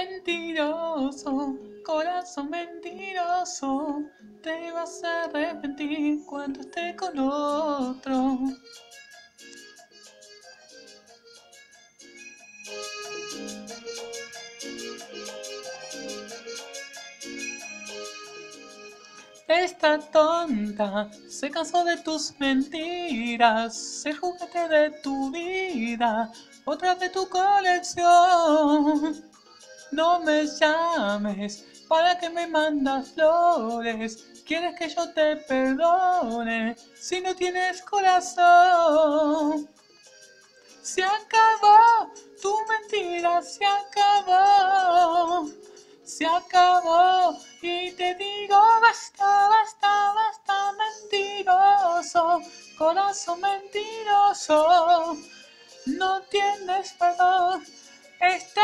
Mentiroso, corazón mentiroso, te vas a arrepentir cuando esté con otro. Esta tonta se cansó de tus mentiras, se juguete de tu vida, otra de tu colección. No me llames para que me mandas flores, quieres que yo te perdone si no tienes corazón. Se acabó, tu mentira se acabó, se acabó y te digo basta, basta, basta, mentiroso, corazón mentiroso, no tienes perdón,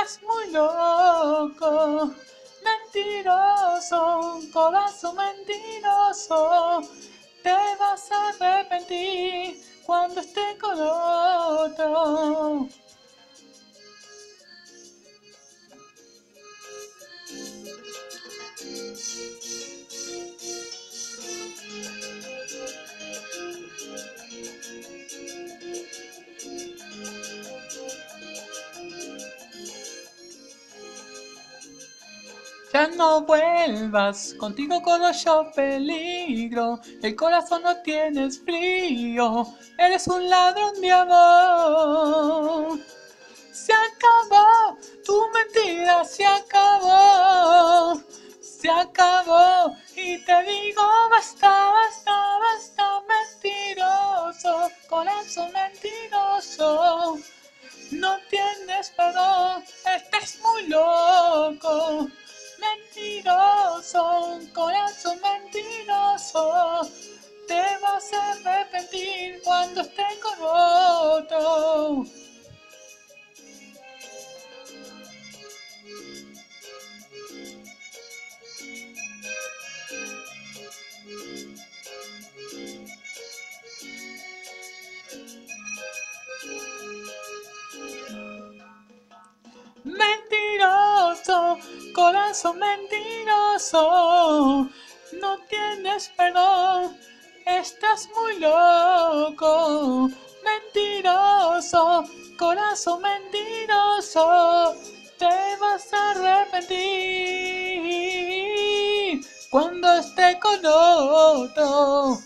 estás muy loco, mentiroso, corazón mentiroso, te vas a arrepentir cuando esté con otro. Ya no vuelvas, contigo corro yo peligro, el corazón no tienes frío, eres un ladrón de amor. Se acabó, tu mentira se acabó, se acabó y te digo basta, basta, basta, mentiroso, corazón mentiroso. No tienes perdón, estás muy loco mentiroso, corazón mentiroso, te vas a arrepentir cuando esté con otro. Corazón mentiroso, no tienes perdón, estás muy loco. Mentiroso, corazón mentiroso, te vas a arrepentir cuando esté con otro.